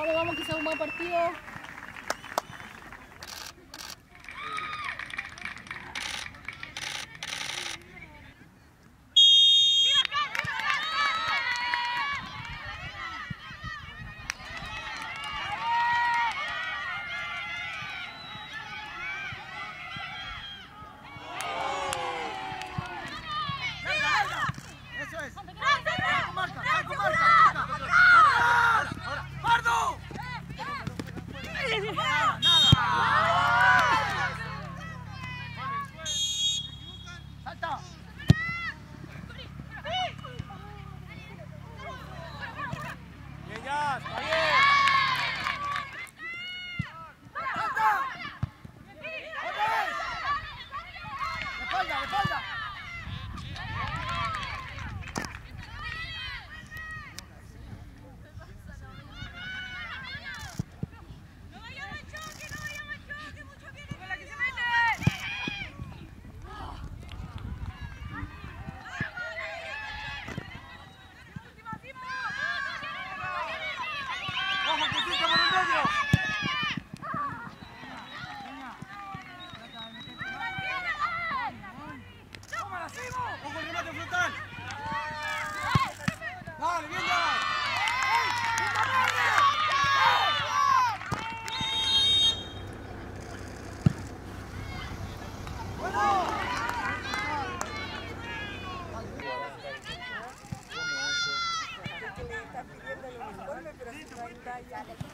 Vamos, vamos, que sea un buen partido. Gracias.